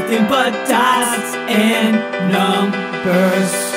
nothing but dots and numbers.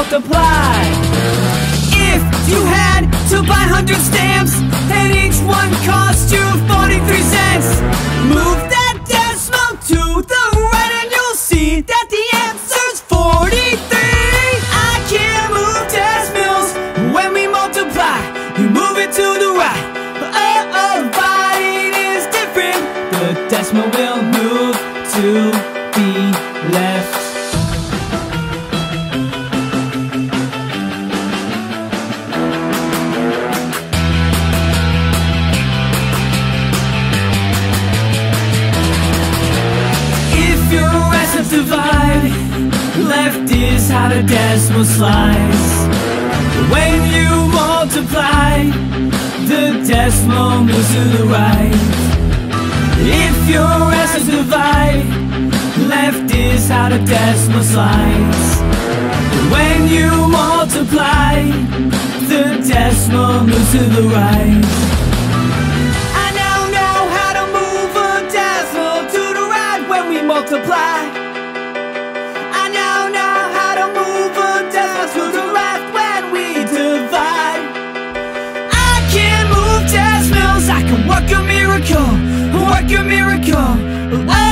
Multiply. If you had to buy 100 stamps and each one cost you 43 cents, move that decimal to the right and you'll see that the answer's 43. I can't move decimals when we multiply. You move it to the right. Oh, oh, dividing is different. The decimal will move to the left. How the decimal slice. When you multiply, the decimal moves to the right. If you're as a divide, left is how the decimal slice. When you multiply, the decimal moves to the right. Work a miracle.